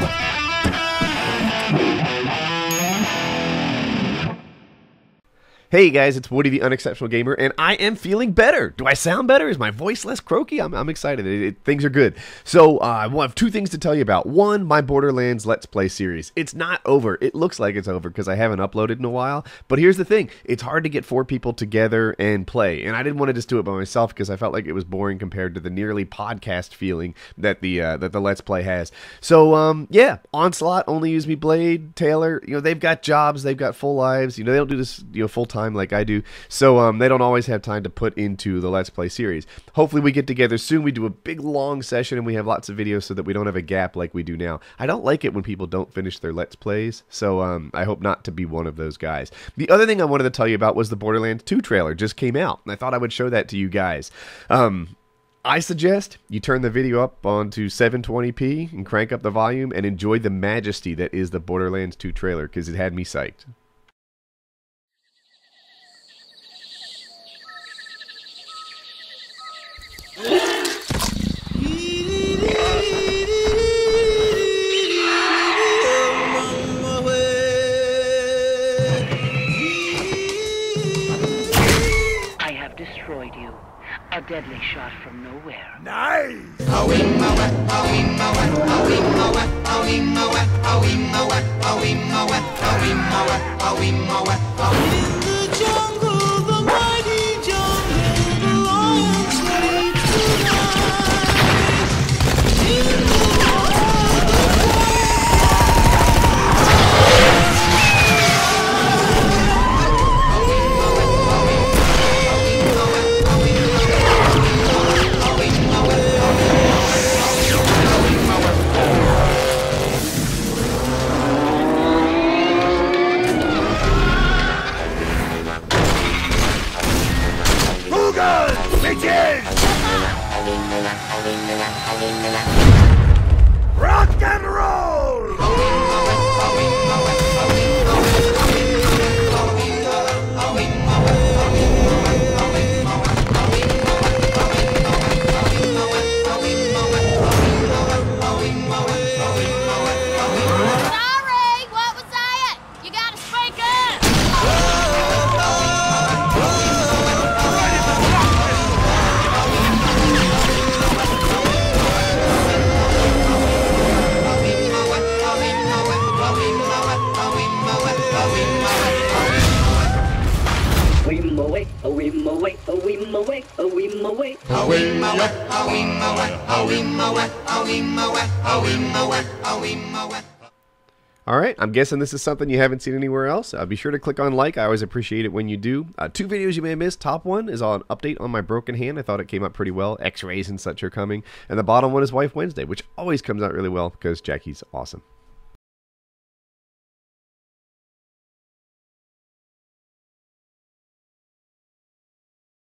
Bye. Hey guys, it's Woody the Unexceptional Gamer, and I am feeling better. Do I sound better? Is my voice less croaky? I'm, I'm excited. It, it, things are good. So, uh, I have two things to tell you about. One, my Borderlands Let's Play series. It's not over. It looks like it's over because I haven't uploaded in a while. But here's the thing it's hard to get four people together and play. And I didn't want to just do it by myself because I felt like it was boring compared to the nearly podcast feeling that the uh, that the Let's Play has. So, um, yeah, Onslaught, Only Use Me Blade, Taylor, you know, they've got jobs, they've got full lives. You know, they don't do this, you know, full time time like I do. So um, they don't always have time to put into the Let's Play series. Hopefully, we get together soon. We do a big long session and we have lots of videos so that we don't have a gap like we do now. I don't like it when people don't finish their Let's Plays, so um, I hope not to be one of those guys. The other thing I wanted to tell you about was the Borderlands 2 trailer just came out, and I thought I would show that to you guys. Um, I suggest you turn the video up onto 720p and crank up the volume and enjoy the majesty that is the Borderlands 2 trailer because it had me psyched. Destroyed you. A deadly shot from nowhere. Nice! Rock and roll! All right, I'm guessing this is something you haven't seen anywhere else. Uh, be sure to click on like. I always appreciate it when you do. Uh, two videos you may have missed. Top one is an update on my broken hand. I thought it came out pretty well. X-rays and such are coming. And the bottom one is Wife Wednesday, which always comes out really well because Jackie's awesome.